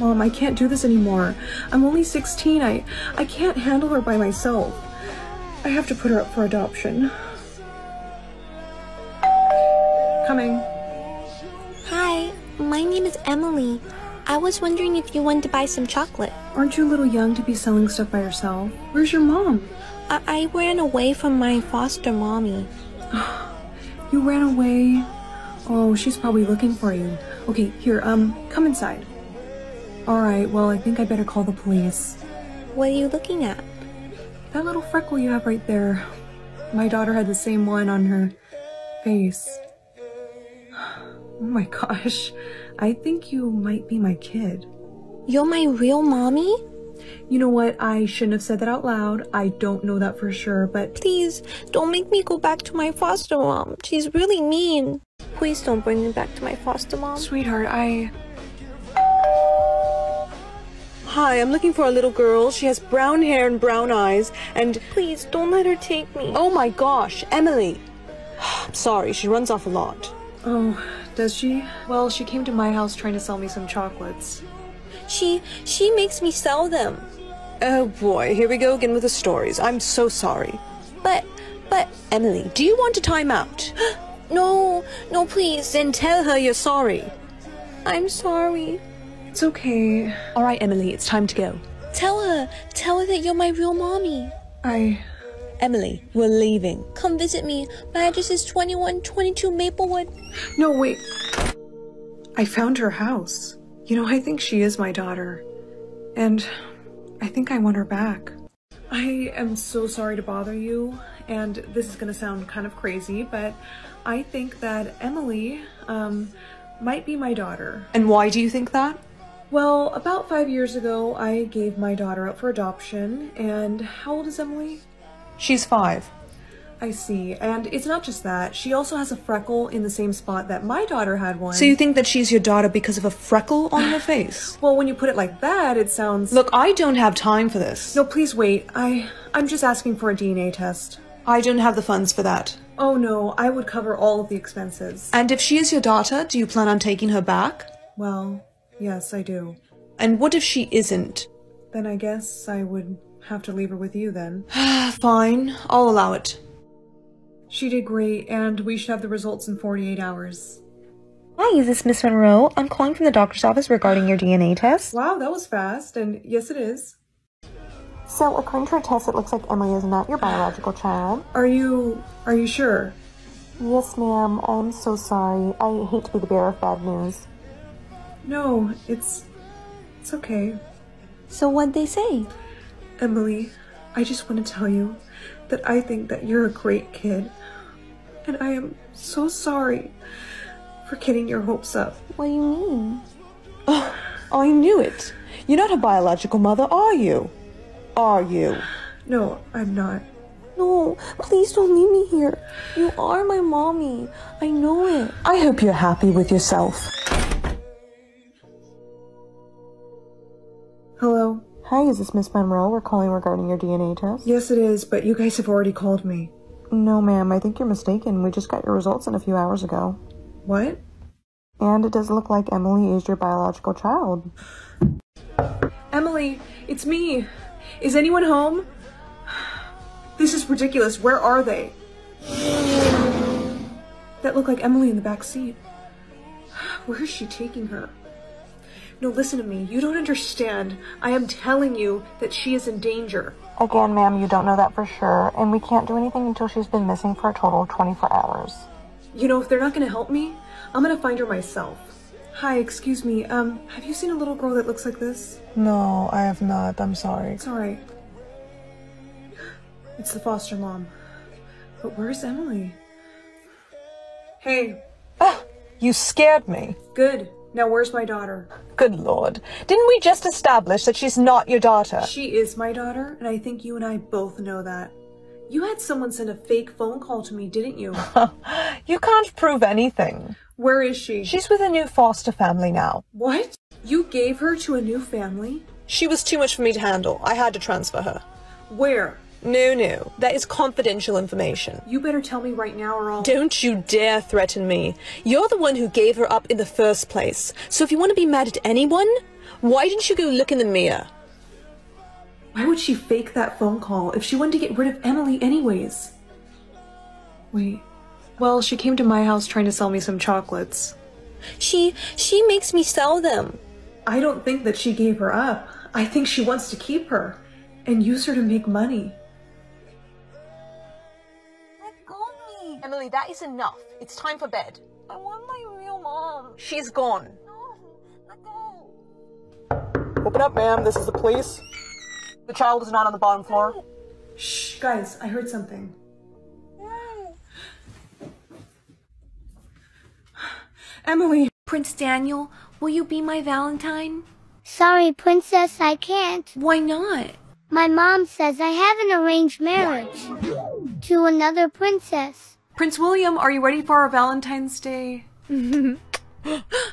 Mom, I can't do this anymore. I'm only 16. I I can't handle her by myself. I have to put her up for adoption. Coming. Hi, my name is Emily. I was wondering if you wanted to buy some chocolate. Aren't you a little young to be selling stuff by yourself? Where's your mom? I, I ran away from my foster mommy. You ran away. Oh, she's probably looking for you. Okay, here, um, come inside. Alright, well, I think I better call the police. What are you looking at? That little freckle you have right there. My daughter had the same one on her face. Oh my gosh. I think you might be my kid. You're my real mommy? You know what? I shouldn't have said that out loud. I don't know that for sure, but Please, don't make me go back to my foster mom. She's really mean. Please don't bring me back to my foster mom. sweetheart, I. Hi, I'm looking for a little girl. She has brown hair and brown eyes, and Please, don't let her take me. oh my gosh, Emily. I'm sorry, she runs off a lot. Oh, does she? Well, she came to my house trying to sell me some chocolates. She, she makes me sell them. Oh boy, here we go again with the stories. I'm so sorry. But, but, Emily, do you want a time out? no, no, please. then tell her you're sorry. I'm sorry. It's okay. All right, Emily, it's time to go. Tell her, tell her that you're my real mommy. I. Emily, we're leaving. Come visit me. My address is 2122 Maplewood. No, wait. I found her house. You know, I think she is my daughter. And I think I want her back. I am so sorry to bother you, and this is gonna sound kind of crazy, but I think that Emily, um, might be my daughter. And why do you think that? Well, about five years ago, I gave my daughter up for adoption, and how old is Emily? She's five. I see. And it's not just that. She also has a freckle in the same spot that my daughter had one. So you think that she's your daughter because of a freckle on her face? Well, when you put it like that, it sounds. Look, I don't have time for this. No, please wait. I. I'm just asking for a DNA test. I don't have the funds for that. Oh no, I would cover all of the expenses. And if she is your daughter, do you plan on taking her back? Well, yes, I do. And what if she isn't? Then I guess I would have to leave her with you then. Fine, I'll allow it. She did great, and we should have the results in 48 hours. Hi, this is this Miss Monroe? I'm calling from the doctor's office regarding your DNA test. Wow, that was fast, and yes, it is. So, according to our test, it looks like Emily is not your biological child. Are you. are you sure? Yes, ma'am. I'm so sorry. I hate to be the bearer of bad news. No, it's. it's okay. So what'd they say? Emily, I just want to tell you that I think that you're a great kid. And I am so sorry for getting your hopes up. What do you mean? Oh, I knew it. You're not a biological mother, are you? Are you? No, I'm not. No, please don't leave me here. You are my mommy. I know it. I hope you're happy with yourself. Hi, is this Miss Monroe? We're calling regarding your DNA test. Yes, it is, but you guys have already called me. No, ma'am. I think you're mistaken. We just got your results in a few hours ago. What? And it does look like Emily is your biological child. Emily, it's me. Is anyone home? This is ridiculous. Where are they? That looked like Emily in the back seat. Where is she taking her? No, listen to me. You don't understand. I am telling you that she is in danger. Again, ma'am, you don't know that for sure, and we can't do anything until she's been missing for a total of 24 hours. You know, if they're not gonna help me, I'm gonna find her myself. Hi, excuse me. Um, have you seen a little girl that looks like this? No, I have not. I'm sorry. It's alright. It's the foster mom. But where's Emily? Hey, You scared me. good. Now where's my daughter? Good lord. Didn't we just establish that she's not your daughter? She is my daughter, and I think you and I both know that. You had someone send a fake phone call to me, didn't you? You can't prove anything. Where is she? She's with a new foster family now. What? You gave her to a new family? She was too much for me to handle. I had to transfer her. Where? No, no. That is confidential information. You better tell me right now or I'll. Don't you dare threaten me. You're the one who gave her up in the first place. So if you want to be mad at anyone, Why didn't you go look in the mirror? Why would she fake that phone call if she wanted to get rid of Emily anyways? Wait. Well, she came to my house trying to sell me some chocolates. She she makes me sell them. I don't think that she gave her up. I think she wants to keep her and use her to make money. Emily, that is enough. It's time for bed. I want my real mom. She's gone. No, let go. Open up, ma'am. This is the police. The child is not on the bottom floor. Shh, guys, I heard something. Emily! Prince Daniel, will you be my Valentine? Sorry, Princess, I can't. Why not? My mom says I have an arranged marriage to another princess. Prince William, are you ready for our Valentine's Day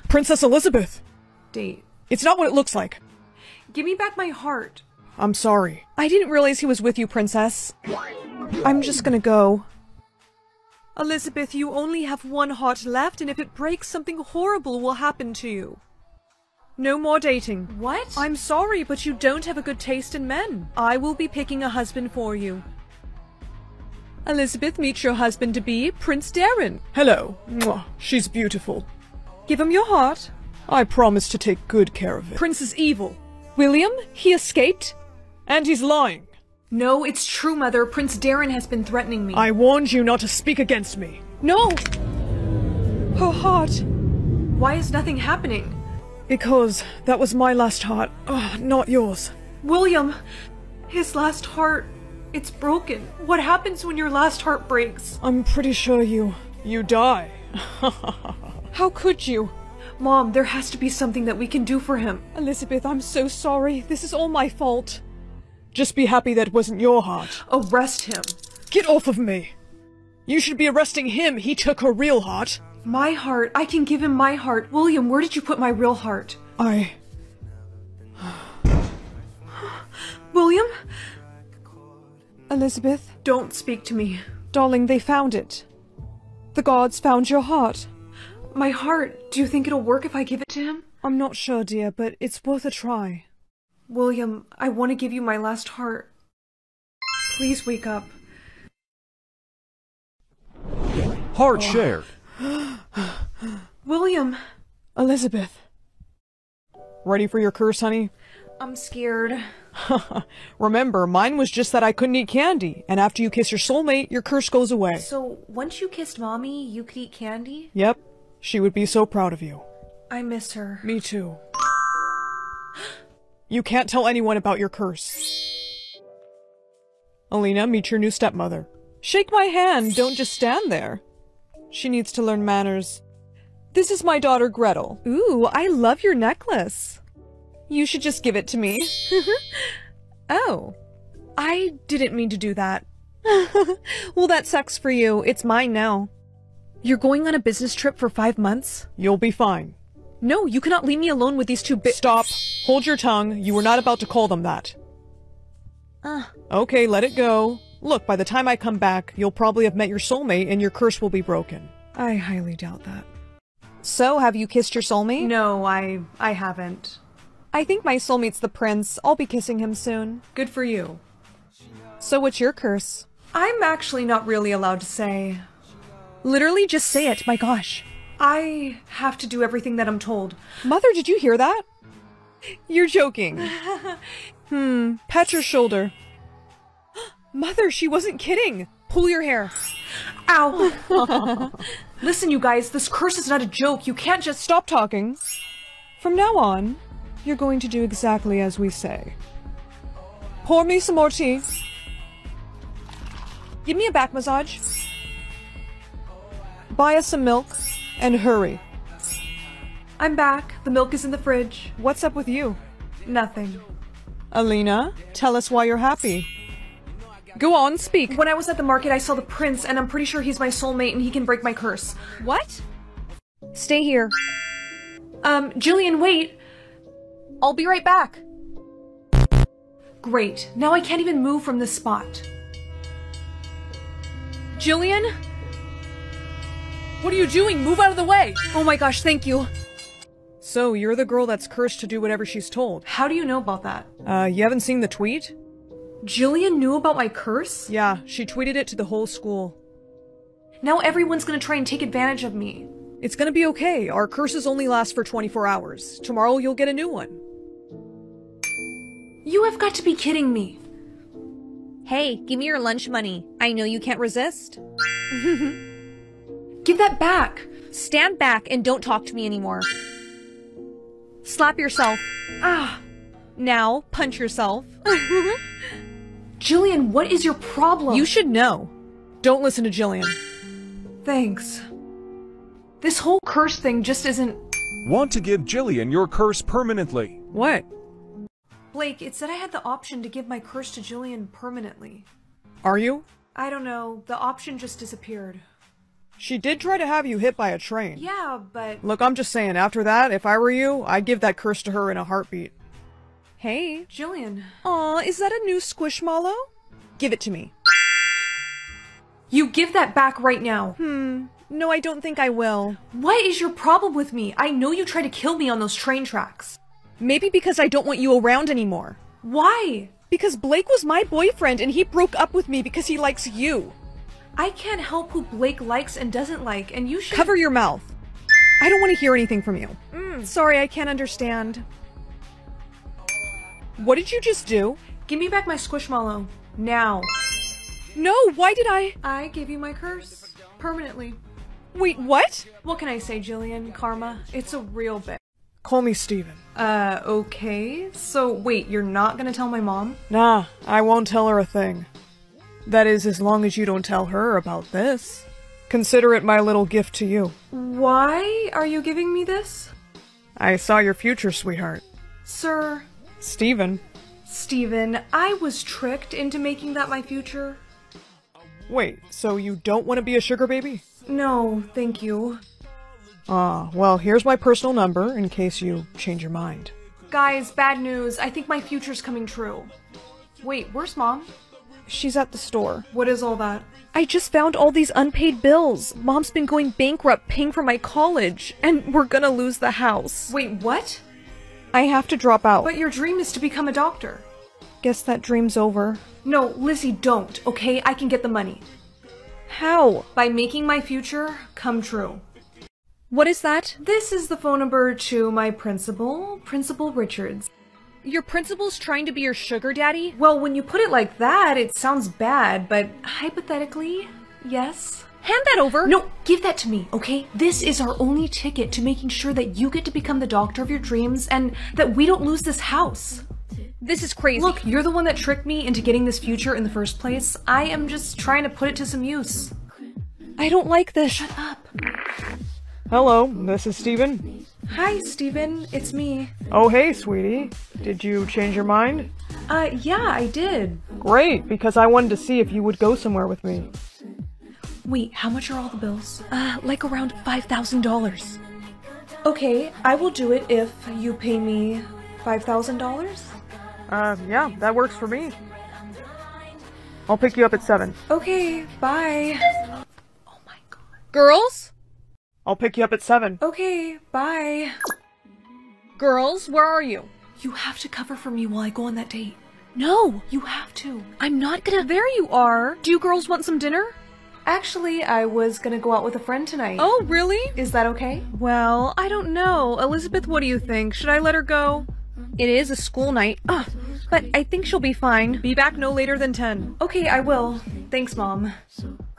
Princess Elizabeth. date? It's not what it looks like. Give me back my heart. I'm sorry. I didn't realize he was with you, Princess. I'm just gonna go. Elizabeth, you only have one heart left, and if it breaks, something horrible will happen to you. No more dating. What? I'm sorry, but you don't have a good taste in men. I will be picking a husband for you. Elizabeth, meet your husband to be, Prince Darren. Hello. Mwah. She's beautiful. Give him your heart. I promise to take good care of it. Prince is evil. William, he escaped. And he's lying. No, it's true, Mother. Prince Darren has been threatening me. I warned you not to speak against me. No! Her heart. Why is nothing happening? Because that was my last heart. Oh, not yours. William, his last heart, it's broken. What happens when your last heart breaks? I'm pretty sure you. you die. How could you? Mom, there has to be something that we can do for him. Elizabeth, I'm so sorry. This is all my fault. Just be happy that wasn't your heart. Arrest him. Get off of me! You should be arresting him. He took her real heart. My heart. I can give him my heart. William, where did you put my real heart? I. William? Elizabeth, Don't speak to me. darling, they found it. The gods found your heart. My heart. Do you think it'll work if I give it to him? I'm not sure, dear, but it's worth a try. William, I want to give you my last heart. Please wake up. Heart shared. William, Elizabeth. Ready for your curse, honey? I'm scared. Remember, mine was just that I couldn't eat candy, and after you kiss your soulmate, your curse goes away. So, once you kissed Mommy, you could eat candy? Yep. She would be so proud of you. I miss her. Me too. You can't tell anyone about your curse. Alina, meet your new stepmother. Shake my hand, don't just stand there. She needs to learn manners. This is my daughter Gretel. Ooh, I love your necklace. You should just give it to me. oh. I didn't mean to do that. well, that sucks for you. It's mine now. You're going on a business trip for five months? You'll be fine. No, you cannot leave me alone with these two bi- Stop. Hold your tongue. You were not about to call them that. Uh. Okay, let it go. Look, by the time I come back, you'll probably have met your soulmate and your curse will be broken. I highly doubt that. So, have you kissed your soulmate? No, I I haven't. I think my soul meets the prince. I'll be kissing him soon. Good for you. So, what's your curse? I'm actually not really allowed to say. Literally, just say it. My gosh. I have to do everything that I'm told. Mother, did you hear that? You're joking. hmm, pat your shoulder. Mother, she wasn't kidding. Pull your hair. Ow! Listen, you guys, this curse is not a joke. You can't just Stop talking. From now on, you're going to do exactly as we say. Pour me some more tea. Give me a back massage. Buy us some milk. And hurry. I'm back. The milk is in the fridge. What's up with you? Nothing. Alina, tell us why you're happy. Go on, speak. When I was at the market, I saw the prince, and I'm pretty sure he's my soulmate and he can break my curse. What? Stay here. Um, Jillian, wait! I'll be right back. Great. Now I can't even move from this spot. Jillian? What are you doing? Move out of the way! Oh my gosh, thank you. So, you're the girl that's cursed to do whatever she's told. How do you know about that? Uh, you haven't seen the tweet? Jillian knew about my curse? Yeah, she tweeted it to the whole school. Now everyone's gonna try and take advantage of me. It's gonna be okay. Our curses only last for 24 hours. Tomorrow you'll get a new one. You have got to be kidding me. Hey, give me your lunch money. I know you can't resist. Give that back. Stand back and don't talk to me anymore. Slap yourself. Ah. Now, punch yourself. Jillian, what is your problem? You should know. Don't listen to Jillian. Thanks. This whole curse thing just isn't. Want to give Jillian your curse permanently. What? Blake, it said I had the option to give my curse to Jillian permanently. Are you? I don't know, the option just disappeared. She did try to have you hit by a train. Yeah, but. Look, I'm just saying, after that, if I were you, I'd give that curse to her in a heartbeat. Hey. Jillian. Aw, is that a new Squishmallow? Give it to me. You give that back right now. Hmm. No, I don't think I will. What is your problem with me? I know you tried to kill me on those train tracks. Maybe because I don't want you around anymore. Why? Because Blake was my boyfriend and he broke up with me because he likes you. I can't help who Blake likes and doesn't like, and you should. Cover your mouth. I don't want to hear anything from you. Mm. Sorry, I can't understand. What did you just do? Give me back my Squishmallow. Now. No, why did I? I gave you my curse. Permanently. Wait, what? What can I say, Jillian? Karma. It's a real bitch. Call me Steven. Uh, okay. So, wait, you're not gonna tell my mom? Nah, I won't tell her a thing. That is, as long as you don't tell her about this. Consider it my little gift to you. Why are you giving me this? I saw your future, sweetheart. Sir, Steven. Steven, I was tricked into making that my future. Wait, so you don't want to be a sugar baby? No, thank you. Ah, well, here's my personal number in case you change your mind. Guys, bad news. I think my future's coming true. Wait, where's mom? She's at the store. What is all that? I just found all these unpaid bills. Mom's been going bankrupt paying for my college, and we're gonna lose the house. Wait, what? I have to drop out. But your dream is to become a doctor. Guess that dream's over. No, Lizzie, don't, okay? I can get the money. How? By making my future come true. What is that? This is the phone number to my principal, Principal Richards. Your principal's trying to be your sugar daddy? Well, when you put it like that, it sounds bad, but hypothetically, yes. Hand that over. No, give that to me, okay? This is our only ticket to making sure that you get to become the doctor of your dreams and that we don't lose this house. This is crazy. Look, you're the one that tricked me into getting this future in the first place. I am just trying to put it to some use. I don't like this. Shut up. Hello, this is Steven. Hi, Steven. It's me. Oh, hey, sweetie. Did you change your mind? Uh, yeah, I did. Great, because I wanted to see if you would go somewhere with me. Wait, how much are all the bills? Uh, like around $5,000. Okay, I will do it if you pay me $5,000. Uh, yeah, that works for me. I'll pick you up at 7. Okay, bye. Oh my god. Girls? I'll pick you up at 7. Okay, bye. Girls, where are you? You have to cover for me while I go on that date. No, You have to. I'm not gonna. There you are. Do you girls want some dinner? Actually, I was gonna go out with a friend tonight. Oh, really? Is that okay? Well, I don't know. Elizabeth, what do you think? Should I let her go? It is a school night. Ugh, but I think she'll be fine. Be back no later than 10. Okay, I will. Thanks, Mom.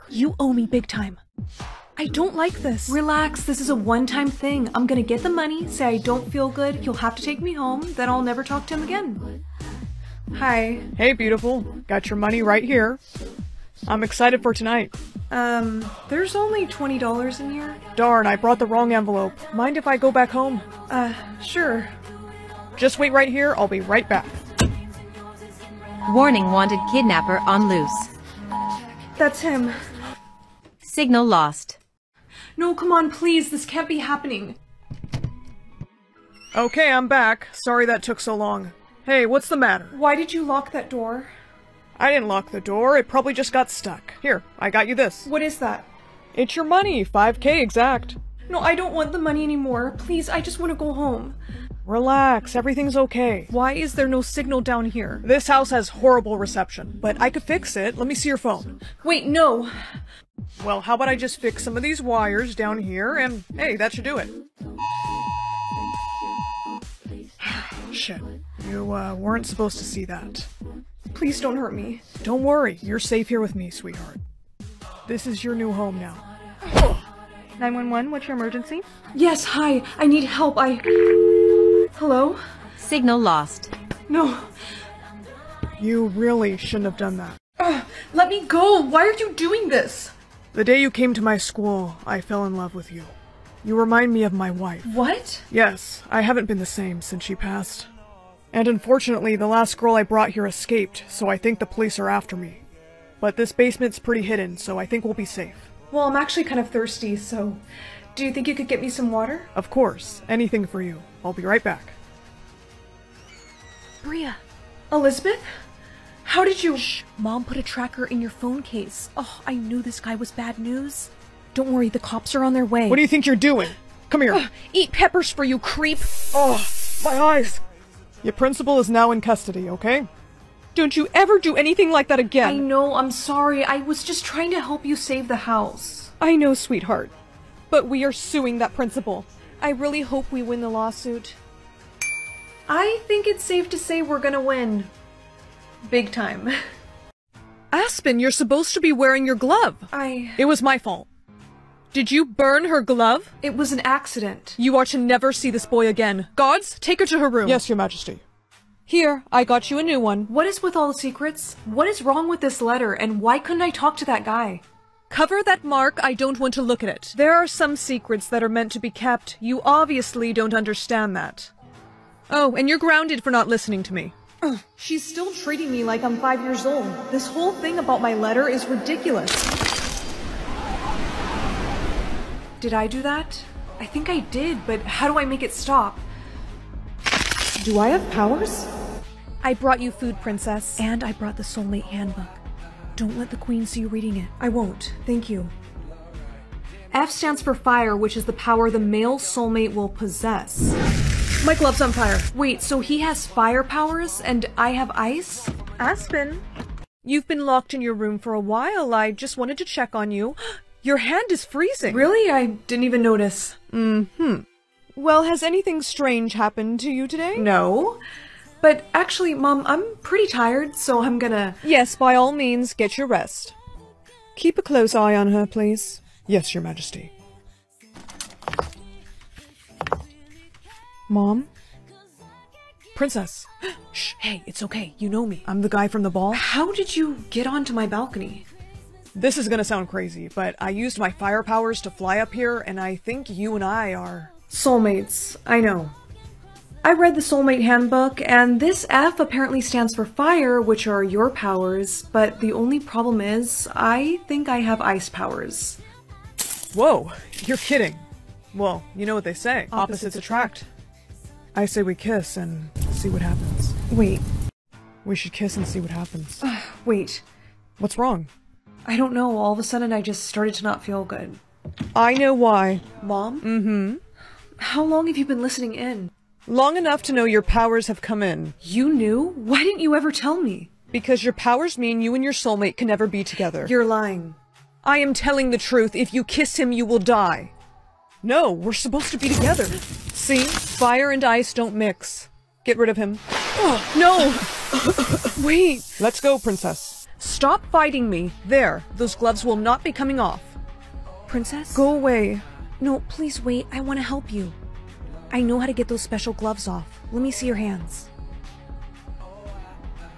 You owe me big time. I don't like this. Relax, this is a one time thing. I'm gonna get the money, say I don't feel good, he'll have to take me home, then I'll never talk to him again. Hi. Hey, beautiful. Got your money right here. I'm excited for tonight. Um, there's only $20 in here. Darn, I brought the wrong envelope. Mind if I go back home? Uh, sure. Just wait right here, I'll be right back. Warning wanted kidnapper on loose. That's him. Signal lost. No, come on, please, this can't be happening. Okay, I'm back. Sorry that took so long. Hey, what's the matter? Why did you lock that door? I didn't lock the door, it probably just got stuck. Here, I got you this. What is that? It's your money, 5k exact. No, I don't want the money anymore. Please, I just want to go home. Relax, everything's okay. Why is there no signal down here? This house has horrible reception, but I could fix it. Let me see your phone. Wait, no. Well, how about I just fix some of these wires down here, and hey, that should do it. Shit. You, uh, weren't supposed to see that. Please don't hurt me. Don't worry, you're safe here with me, sweetheart. This is your new home now. 911, what's your emergency? Yes, hi. I need help. I. Hello? Signal lost. No. You really shouldn't have done that. Ugh, let me go. Why are you doing this? The day you came to my school, I fell in love with you. You remind me of my wife. What? Yes, I haven't been the same since she passed. And unfortunately, the last girl I brought here escaped, so I think the police are after me. But this basement's pretty hidden, so I think we'll be safe. Well, I'm actually kind of thirsty, so. Do you think you could get me some water? Of course, anything for you. I'll be right back. Bria. Elizabeth? How did you. Shh. Mom put a tracker in your phone case. Oh, I knew this guy was bad news. Don't worry, the cops are on their way. What do you think you're doing? Come here. Ugh, eat peppers for you, creep. Oh, my eyes. Your principal is now in custody, okay? Don't you ever do anything like that again. I know, I'm sorry. I was just trying to help you save the house. I know, sweetheart. But we are suing that principal. I really hope we win the lawsuit. I think it's safe to say we're gonna win. Big time. Aspen, you're supposed to be wearing your glove. I. It was my fault. Did you burn her glove? It was an accident. You are to never see this boy again. Guards, take her to her room. Yes, Your Majesty. Here, I got you a new one. What is with all the secrets? What is wrong with this letter, and why couldn't I talk to that guy? Cover that mark, I don't want to look at it. There are some secrets that are meant to be kept. You obviously don't understand that. Oh, and you're grounded for not listening to me. She's still treating me like I'm five years old. This whole thing about my letter is ridiculous. Did I do that? I think I did, but how do I make it stop? Do I have powers? I brought you food, Princess. And I brought the Soulmate Handbook. Don't let the Queen see you reading it. I won't. Thank you. F stands for fire, which is the power the male soulmate will possess. My glove's on fire. Wait, so he has fire powers and I have ice? Aspen, you've been locked in your room for a while. I just wanted to check on you. Your hand is freezing. Really? I didn't even notice. Mm-hmm. Well, has anything strange happened to you today? No. But actually, Mom, I'm pretty tired, so I'm gonna. Yes, by all means, get your rest. Keep a close eye on her, please. Yes, Your Majesty. Mom? Princess. Shh, hey, it's okay. You know me. I'm the guy from the ball. How did you get onto my balcony? This is gonna sound crazy, but I used my fire powers to fly up here, and I think you and I are. Soulmates, I know. I read the Soulmate Handbook, and this F apparently stands for fire, which are your powers, but the only problem is, I think I have ice powers. Whoa, you're kidding. Well, you know what they say Opposites attract. I say we kiss and see what happens. Wait, We should kiss and see what happens. wait. What's wrong? I don't know, all of a sudden I just started to not feel good. I know why. Mom? Mm-hmm. How long have you been listening in? Long enough to know your powers have come in. You knew? Why didn't you ever tell me? Because your powers mean you and your soulmate can never be together. You're lying. I am telling the truth. If you kiss him, you will die. No, we're supposed to be together. See? Fire and ice don't mix. Get rid of him. Oh, no! Wait! Let's go, Princess. Stop fighting me. There. Those gloves will not be coming off. Princess? Go away. No, please wait. I want to help you. I know how to get those special gloves off. Let me see your hands.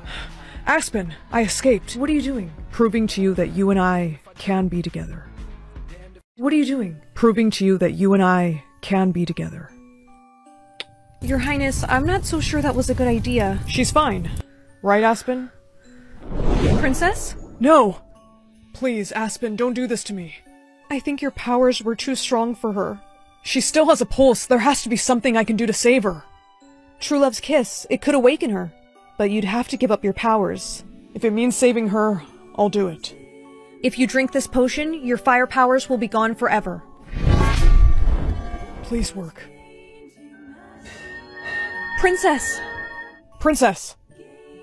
Aspen, I escaped, What are you doing? proving to you that you and I can be together. What are you doing? Proving to you that you and I can be together. Your Highness, I'm not so sure that was a good idea. She's fine. Right, Aspen? Princess? No! Please, Aspen, don't do this to me. I think your powers were too strong for her. She still has a pulse. There has to be something I can do to save her. True Love's kiss. It could awaken her. But you'd have to give up your powers. If it means saving her, I'll do it. If you drink this potion, your fire powers will be gone forever. Please work. Princess! Princess!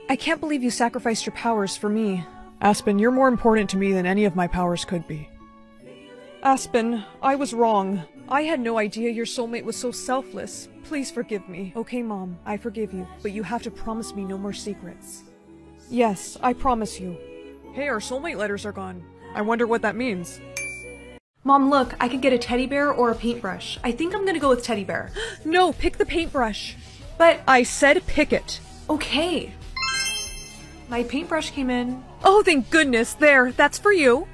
I can't believe you sacrificed your powers for me. Aspen, you're more important to me than any of my powers could be. Aspen, I was wrong. I had no idea your soulmate was so selfless. Please forgive me. Okay, Mom, I forgive you, but you have to promise me no more secrets. Yes, I promise you. Hey, our soulmate letters are gone. I wonder what that means. Mom, look, I could get a teddy bear or a paintbrush. I think I'm gonna go with teddy bear. No, pick the paintbrush. But, I said pick it. okay. My paintbrush came in. Oh, thank goodness. There, that's for you.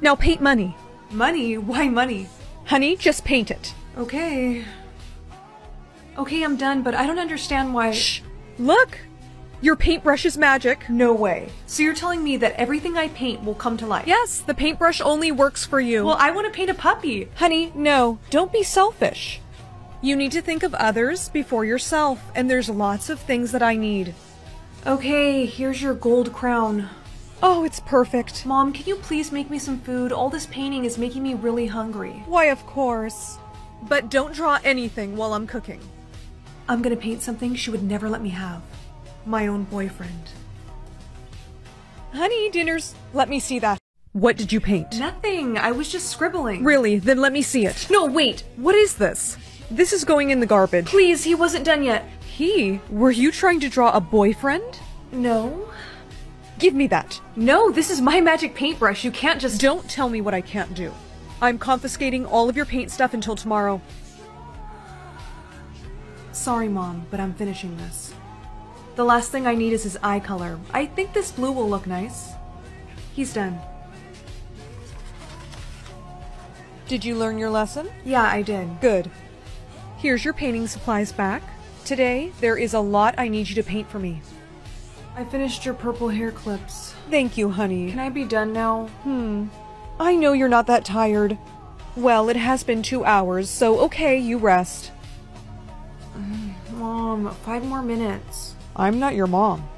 Now paint money. Money? Why money? Honey, just paint it. Okay. Okay, I'm done, but I don't understand why- Shh. Look! Your paintbrush is magic. No way. So you're telling me that everything I paint will come to life? Yes, the paintbrush only works for you. Well, I want to paint a puppy. Honey, no, don't be selfish. You need to think of others before yourself, and there's lots of things that I need. Okay, here's your gold crown. Oh, it's perfect. Mom, can you please make me some food? All this painting is making me really hungry. Why, of course. But don't draw anything while I'm cooking. I'm gonna paint something she would never let me have. My own boyfriend. Honey, dinner's. Let me see that. What did you paint? Nothing. I was just scribbling. Really? Then let me see it. No, wait. What is this? This is going in the garbage. Please, he wasn't done yet. He? Were you trying to draw a boyfriend? No. Give me that. No, this is my magic paintbrush. You can't just. Don't tell me what I can't do. I'm confiscating all of your paint stuff until tomorrow. Sorry, Mom, but I'm finishing this. The last thing I need is his eye color. I think this blue will look nice. He's done. Did you learn your lesson? Yeah, I did. Good. Here's your painting supplies back. Today, there is a lot I need you to paint for me. I finished your purple hair clips. Thank you, honey. Can I be done now? Hmm. I know you're not that tired. Well, it has been two hours, so okay, you rest. Mom, five more minutes. I'm not your mom.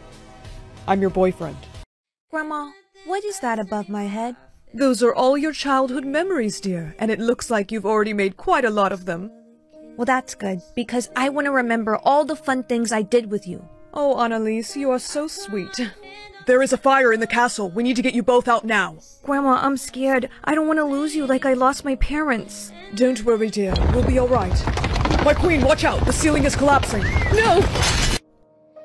I'm your boyfriend. Grandma, what is that above my head? Those are all your childhood memories, dear, and it looks like you've already made quite a lot of them. Well, that's good, because I want to remember all the fun things I did with you. Oh, Annalise, you are so sweet. There is a fire in the castle. We need to get you both out now. Grandma, I'm scared. I don't want to lose you like I lost my parents. Don't worry, dear. We'll be alright. My queen, watch out! The ceiling is collapsing. No!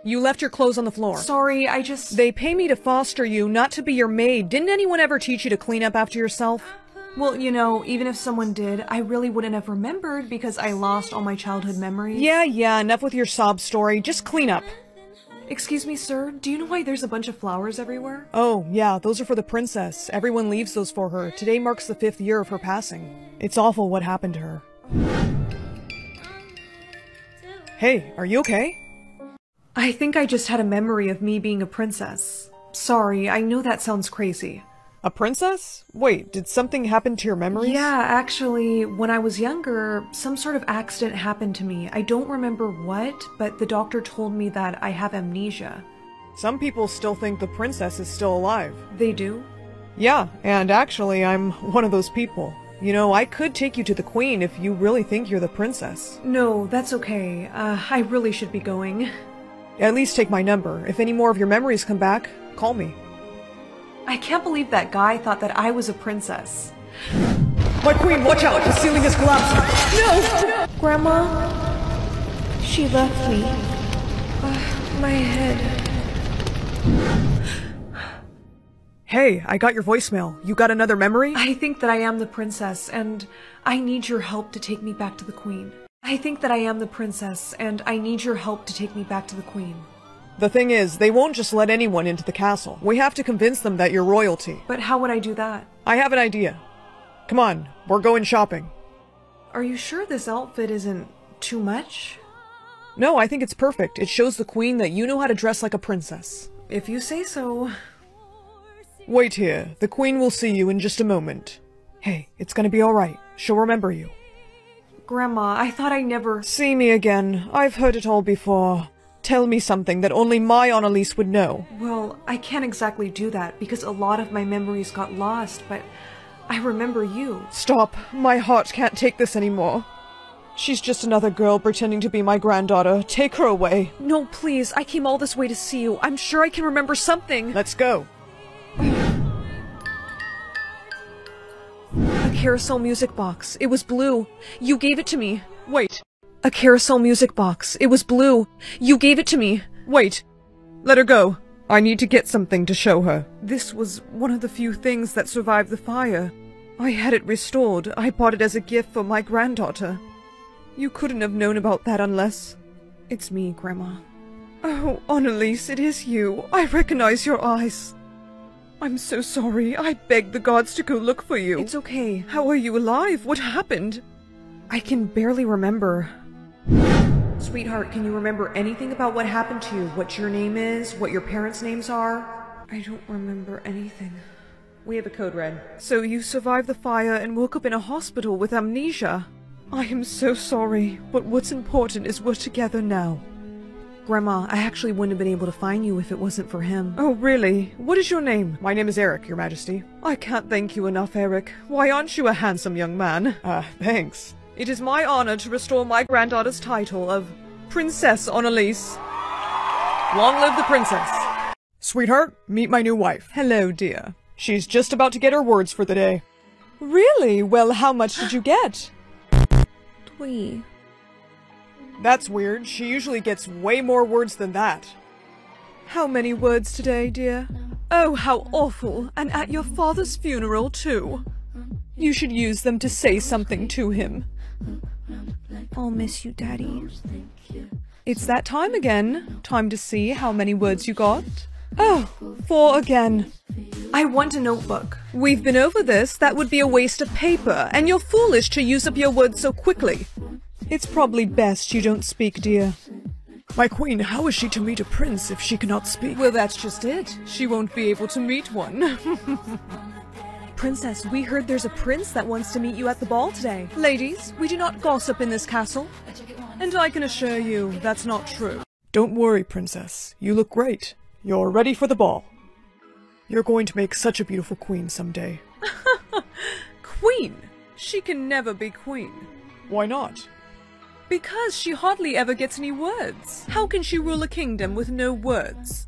You left your clothes on the floor. Sorry, I just. They pay me to foster you, not to be your maid. Didn't anyone ever teach you to clean up after yourself? Well, you know, even if someone did, I really wouldn't have remembered because I lost all my childhood memories. Yeah, yeah, enough with your sob story. Just clean up. Excuse me, sir. Do you know why there's a bunch of flowers everywhere? Oh, yeah, those are for the princess. Everyone leaves those for her. Today marks the fifth year of her passing. It's awful what happened to her. Hey, are you okay? I think I just had a memory of me being a princess. Sorry, I know that sounds crazy. A princess? Wait, did something happen to your memories? Yeah, actually, when I was younger, some sort of accident happened to me. I don't remember what, but the doctor told me that I have amnesia. Some people still think the princess is still alive. They do? Yeah, and actually, I'm one of those people. You know, I could take you to the queen if you really think you're the princess. No, that's okay. Uh, I really should be going. At least take my number. If any more of your memories come back, call me. I can't believe that guy thought that I was a princess. My queen, watch out! The ceiling is collapsing! No! Grandma? She left me. Uh, my head. Hey, I got your voicemail. You got another memory? I think that I am the princess, and I need your help to take me back to the queen. I think that I am the princess, and I need your help to take me back to the queen. The thing is, they won't just let anyone into the castle. We have to convince them that you're royalty. But how would I do that? I have an idea. Come on, we're going shopping. Are you sure this outfit isn't too much? No, I think it's perfect. It shows the queen that you know how to dress like a princess. If you say so. Wait here. The queen will see you in just a moment. Hey, it's gonna be alright. She'll remember you. Grandma, I thought I never- See me again. I've heard it all before. Tell me something that only my Annalise would know. Well, I can't exactly do that because a lot of my memories got lost, but I remember you. Stop. My heart can't take this anymore. She's just another girl pretending to be my granddaughter. Take her away. No, please. I came all this way to see you. I'm sure I can remember something. Let's go. A carousel music box. It was blue. You gave it to me. Wait, A carousel music box. It was blue. You gave it to me. wait. Let her go. I need to get something to show her. This was one of the few things that survived the fire. I had it restored. I bought it as a gift for my granddaughter. You couldn't have known about that unless... It's me, Grandma. Oh, Annalise, it is you. I recognize your eyes. I'm so sorry. I begged the gods to go look for you. It's okay. How are you alive? What happened? I can barely remember. Sweetheart, can you remember anything about what happened to you? What your name is? What your parents' names are? I don't remember anything. We have a code red. So you survived the fire and woke up in a hospital with amnesia. I am so sorry, but what's important is we're together now. Grandma, I actually wouldn't have been able to find you if it wasn't for him. Oh, really? What is your name? My name is Eric, Your Majesty. I can't thank you enough, Eric. Why aren't you a handsome young man? Uh, thanks. It is my honor to restore my granddaughter's title of Princess Annalise. Long live the princess! Sweetheart, meet my new wife. Hello, dear. She's just about to get her words for the day. Really? Well, how much did you get? Twee. That's weird. She usually gets way more words than that. How many words today, dear? Oh, how awful. And at your father's funeral, too. You should use them to say something to him. I'll miss you, Daddy. It's that time again. Time to see how many words you got. Oh, four again. I want a notebook. We've been over this. That would be a waste of paper, and you're foolish to use up your words so quickly. It's probably best you don't speak, dear. My queen, how is she to meet a prince if she cannot speak? Well, that's just it. She won't be able to meet one. Princess, we heard there's a prince that wants to meet you at the ball today. Ladies, we do not gossip in this castle. And I can assure you that's not true. Don't worry, princess. You look great. You're ready for the ball. You're going to make such a beautiful queen someday. Queen? She can never be queen. Why not? Because she hardly ever gets any words. How can she rule a kingdom with no words?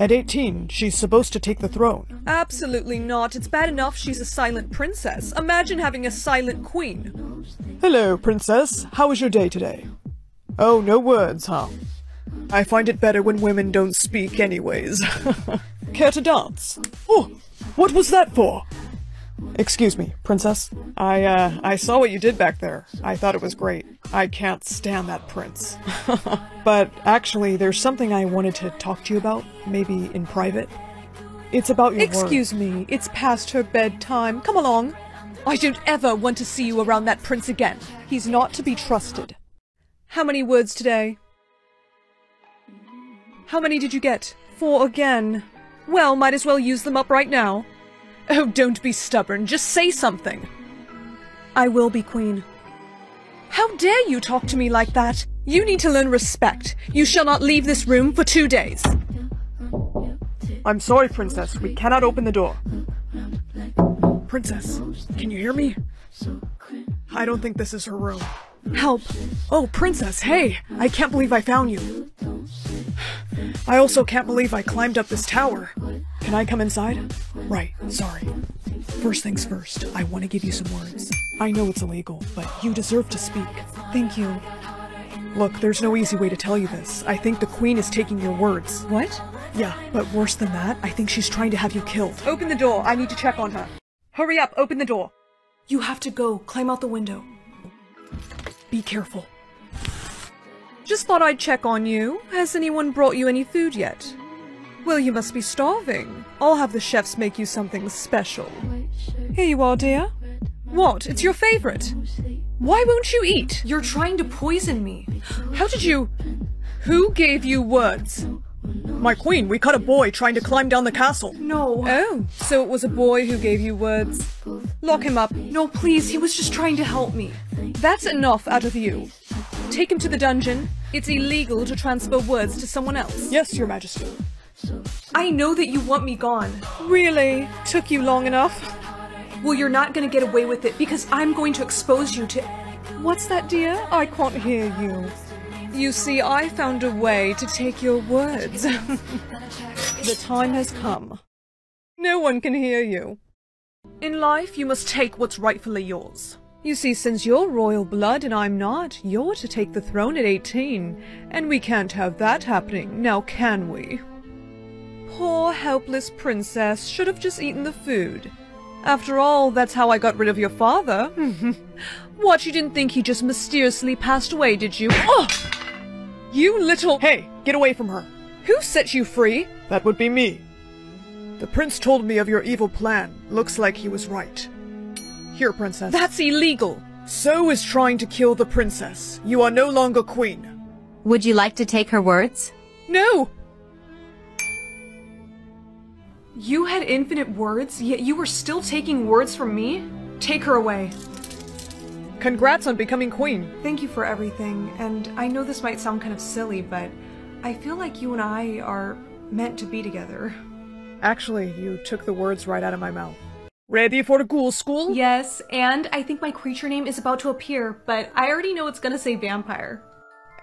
At 18, she's supposed to take the throne. Absolutely not. It's bad enough she's a silent princess. Imagine having a silent queen. Hello, princess. How was your day today? Oh, no words, huh? I find it better when women don't speak anyways. Care to dance? Oh, what was that for? Excuse me, princess. I, uh, I saw what you did back there. I thought it was great. I can't stand that prince. but actually, there's something I wanted to talk to you about, maybe in private. It's about your work. Excuse me, it's past her bedtime. Come along. I don't ever want to see you around that prince again. He's not to be trusted. How many words today? How many did you get? Four again. Well, might as well use them up right now. Oh, don't be stubborn. Just say something. I will be queen. How dare you talk to me like that? You need to learn respect. You shall not leave this room for two days. I'm sorry, princess. We cannot open the door. Princess, can you hear me? I don't think this is her room. Help. Oh, princess, hey! I can't believe I found you. I also can't believe I climbed up this tower. Can I come inside? Right, sorry. First things first, I want to give you some words. I know it's illegal, but you deserve to speak. Thank you. Look, there's no easy way to tell you this. I think the queen is taking your words. What? Yeah, but worse than that, I think she's trying to have you killed. Open the door. I need to check on her. Hurry up. Open the door. You have to go. Climb out the window. Be careful. Just thought I'd check on you. Has anyone brought you any food yet? Well, you must be starving. I'll have the chefs make you something special. Here you are, dear. What? It's your favorite. Why won't you eat? You're trying to poison me. How did you... Who gave you words? My queen, we caught a boy trying to climb down the castle. No. Oh, so it was a boy who gave you words. Lock him up. No, please, he was just trying to help me. That's enough out of you. Take him to the dungeon. It's illegal to transfer words to someone else. Yes, your majesty. I know that you want me gone. Really? Took you long enough? Well, you're not gonna get away with it because I'm going to expose you to What's that, dear? I can't hear you. You see, I found a way to take your words. the time has come. No one can hear you. In life, you must take what's rightfully yours. You see, since you're royal blood and I'm not, you're to take the throne at 18. And we can't have that happening, now can we? Poor helpless princess should have just eaten the food. After all, that's how I got rid of your father. what, you didn't think he just mysteriously passed away, did you? Oh! You little- Hey, get away from her. Who set you free? That would be me. The prince told me of your evil plan. Looks like he was right. Here, princess. That's illegal. So is trying to kill the princess. You are no longer queen. Would you like to take her words? No! You had infinite words, yet you were still taking words from me? Take her away. Congrats on becoming queen. Thank you for everything, and I know this might sound kind of silly, but I feel like you and I are meant to be together. Actually, you took the words right out of my mouth. Ready for the ghoul school? Yes, and I think my creature name is about to appear, but I already know it's gonna say vampire.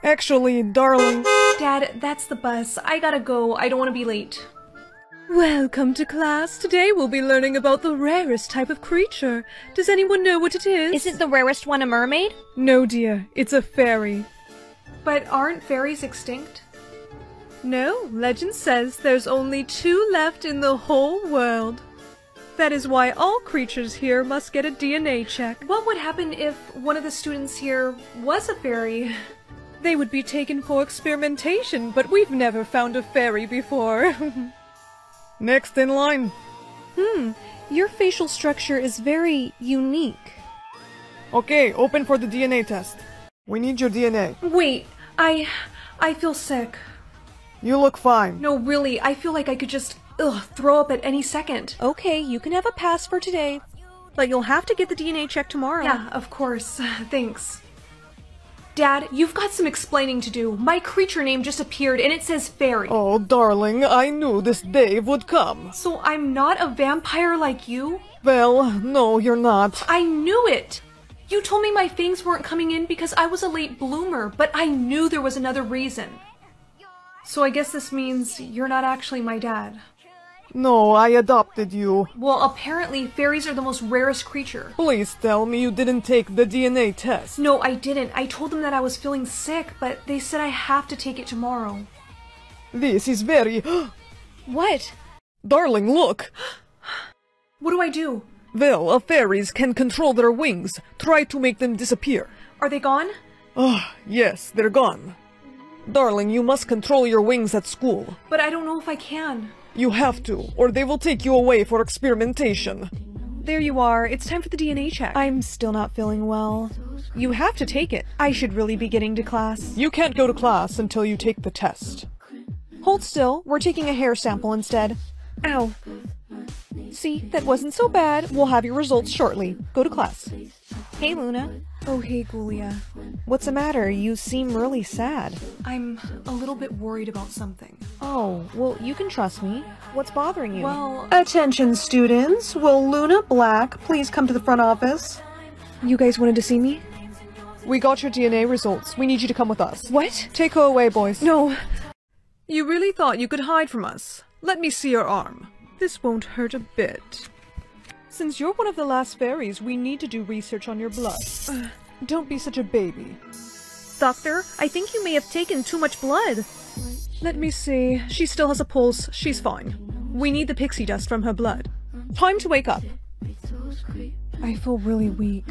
Actually, darling. Dad, that's the bus. I gotta go. I don't want to be late. Welcome to class. Today we'll be learning about the rarest type of creature. Does anyone know what it is? Isn't the rarest one a mermaid? No, dear. It's a fairy. But aren't fairies extinct? No, legend says there's only two left in the whole world. That is why all creatures here must get a DNA check. What would happen if one of the students here was a fairy? They would be taken for experimentation, but we've never found a fairy before. Next in line. Hmm, your facial structure is very unique. Okay, open for the DNA test. We need your DNA. Wait, I... I feel sick. You look fine. No, really, I feel like I could just, ugh, throw up at any second. Okay, you can have a pass for today. But you'll have to get the DNA check tomorrow. Yeah, of course. Thanks. Dad, you've got some explaining to do. My creature name just appeared and it says fairy. Oh, darling, I knew this day would come. So I'm not a vampire like you? Well, no, you're not. I knew it! You told me my fangs weren't coming in because I was a late bloomer, but I knew there was another reason. So I guess this means you're not actually my dad. No, I adopted you. Well, apparently fairies are the most rarest creature. Please tell me you didn't take the DNA test. No, I didn't. I told them that I was feeling sick, but they said I have to take it tomorrow. This is very... what? Darling, look! what do I do? Well, fairies can control their wings. Try to make them disappear. Are they gone? Ah, yes, they're gone. Darling, you must control your wings at school. But I don't know if I can. You have to, or they will take you away for experimentation. There you are. It's time for the DNA check. I'm still not feeling well. You have to take it. I should really be getting to class. You can't go to class until you take the test. Hold still. We're taking a hair sample instead. Ow. See, that wasn't so bad. We'll have your results shortly. Go to class. Hey, Luna. Oh, hey, Gulia. What's the matter? You seem really sad. I'm a little bit worried about something. Oh, well, you can trust me. What's bothering you? Well, attention, students. Will Luna Black please come to the front office? You guys wanted to see me? We got your DNA results. We need you to come with us. What? Take her away, boys. No. You really thought you could hide from us? Let me see your arm. This won't hurt a bit. Since you're one of the last fairies, we need to do research on your blood. Uh, don't be such a baby. Doctor, I think you may have taken too much blood. Let me see. She still has a pulse. She's fine. We need the pixie dust from her blood. Time to wake up. I feel really weak.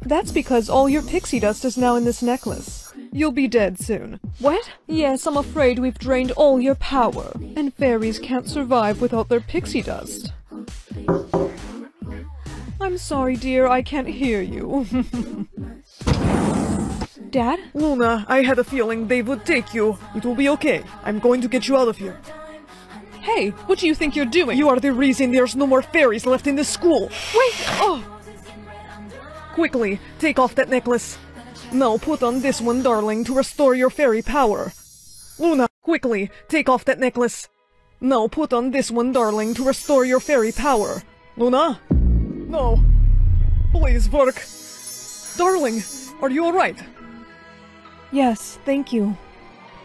That's because all your pixie dust is now in this necklace. You'll be dead soon. What? Yes, I'm afraid we've drained all your power, and fairies can't survive without their pixie dust. I'm sorry, dear, I can't hear you. Dad? Luna, I had a feeling they would take you. It will be okay. I'm going to get you out of here. Hey, what do you think you're doing? You are the reason there's no more fairies left in this school. Wait! Oh! Quickly, take off that necklace. Now put on this one, darling, to restore your fairy power. Luna, quickly, take off that necklace. Now put on this one, darling, to restore your fairy power. Luna? No. Please work. Darling, Are you alright? Yes, thank you.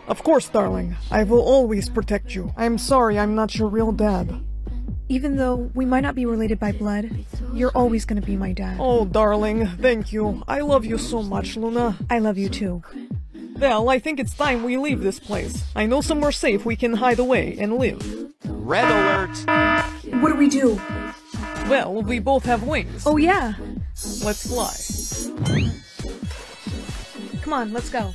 Of course, darling. I will always protect you. I'm sorry I'm not your real dad. Even though we might not be related by blood, you're always gonna be my dad. Oh, darling, thank you. I love you so much, Luna. I love you too. Well, I think it's time we leave this place. I know somewhere safe we can hide away and live. Red alert! What do we do? Well, we both have wings. Oh yeah. Let's fly. Come on, let's go.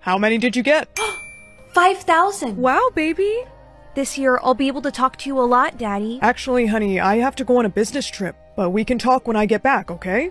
How many did you get? 5,000. Wow, baby. This year, I'll be able to talk to you a lot, Daddy. Actually, honey, I have to go on a business trip, but we can talk when I get back, okay?